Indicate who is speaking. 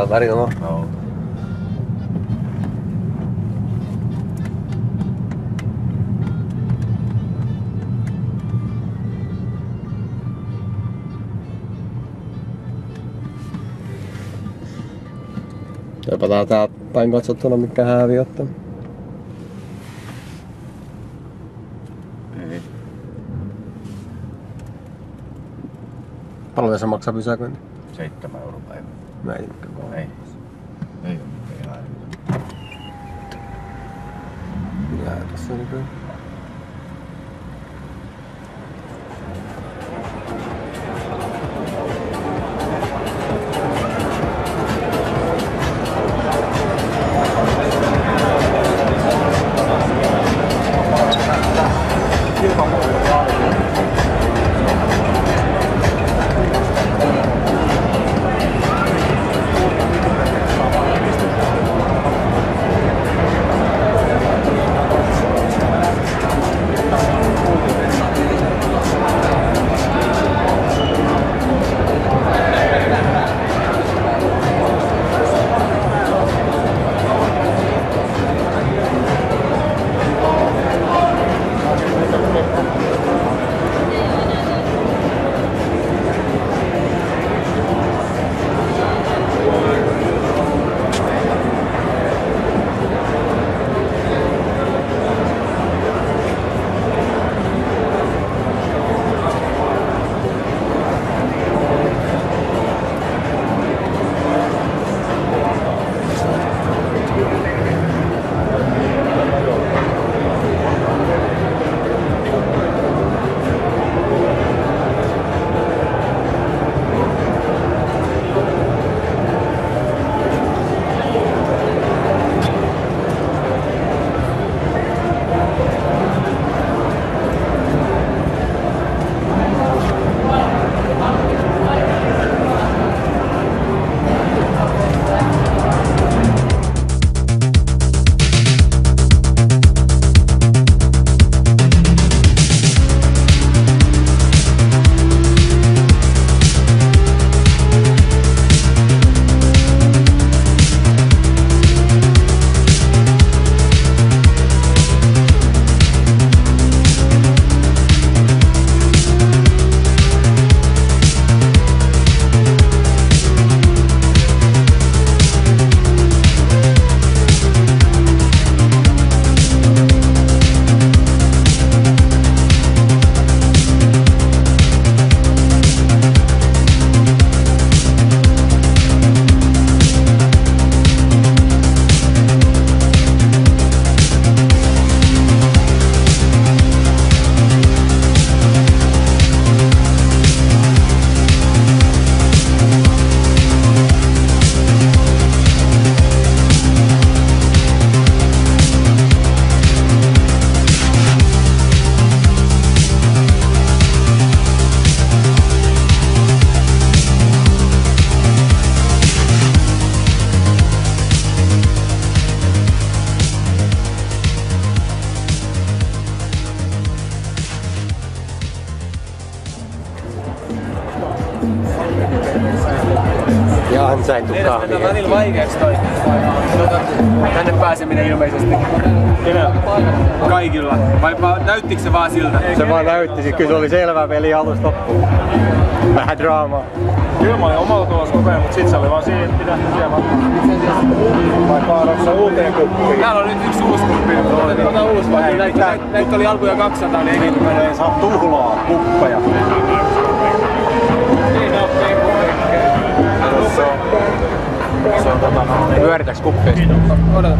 Speaker 1: Oot värin oma.
Speaker 2: Joo.
Speaker 1: Jopa täältä päin katsottuna mikä häävi ottaa.
Speaker 2: Ei.
Speaker 1: Paljon se maksaa pysäköinti?
Speaker 2: 7 euroa päivä.
Speaker 1: Right. Hey. Hey. Hey. Hey. Hey. Tuu
Speaker 3: Mennä
Speaker 1: kahvia.
Speaker 3: välillä vaikeaksi toi tuota, tänne pääseminen ilmeisesti. Kaikilla. Vai va- näyttikö se vaan siltä?
Speaker 1: Se vaan näytti, kyllä se oli selvä peli alusta loppuun. Vähän draamaa.
Speaker 4: Kyllä mä olin omalla tulossa koko ajan, mutta sit se oli vaan siinä, että pitää siellä Vai kaadassa uuteen kuppiin.
Speaker 3: Täällä on nyt yksi uusi kuppi. Ota ulos vai? Näitä, oli alkuja 200, niin ei niitä
Speaker 4: Ei saa tuhlaa kuppeja.
Speaker 1: Se on tota no, pyöritäks kuppeja?
Speaker 3: Odota.